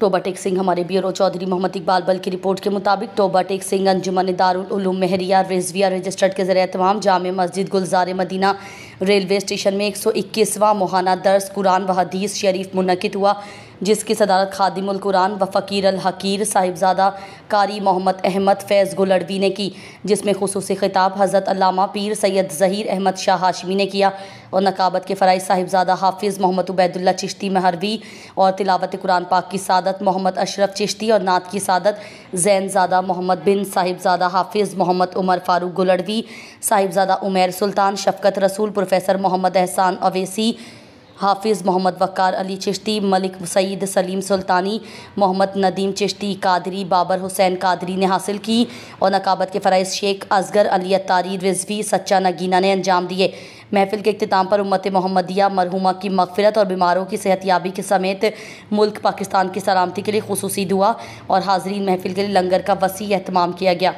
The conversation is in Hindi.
टोबा टेक सिंह, हमारे ब्यूरो चौधरी मोहम्मद इकबाल बल की रिपोर्ट के मुताबिक टोबा टेक सिंह, अंजुमन दारुल महरिया, रिजविया रजिस्टर्ड के ज़रिए तमाम जाम मस्जिद गुलजार मदीना रेलवे स्टेशन में एक सौ इक्कीसवां मोहाना दर्स कुरान व हदीस शरीफ मुनद हुआ, जिसकी सदारत खादिमुल कुरान व फ़कीर अल हकीर साहिबजादा कारी मोहम्मद अहमद फैज़ गुलड़वी ने की, जिसमें खसूस खिताब हज़रत अल्लामा पीर सैयद ज़हीर अहमद शाह हाशमी ने किया और नकाबत के फ़राई साहिबजादा हाफिज़ मोहम्मद उबैदुल्ला चिश्ती महरवी और तिलावत कुरान पाक की सादत मोहम्मद अशरफ चिश्ती और नात की सादत जैनज़ादा मोहम्मद बिन साहिबजादा हाफिज़ मोहम्मद उमर फ़ारूक गुलड़वी साहिबजादा उमैर सुल्तान शफ़कत रसूल प्रोफेसर मोहम्मद एहसान अवेसी, हाफिज़ मोहम्मद वक़ार अली चिश्ती, मलिक सईद सलीम सुल्तानी, मोहम्मद नदीम चिश्ती, कादरी बाबर हुसैन कादरी ने हासिल की और नकाबत के फ़राइज़ शेख असगर अली अतारी रिजवी सच्चा नगीना ने अंजाम दिए। महफिल के अख्ताम पर उम्मत मोहम्मदिया, मरहुमा की मगफरत और बीमारों की सेहत याबी के समेत मुल्क पाकिस्तान की सलामती के लिए खसूसी दुआ और हाजरीन महफिल के लिए लंगर का वसी अहतमाम किया गया।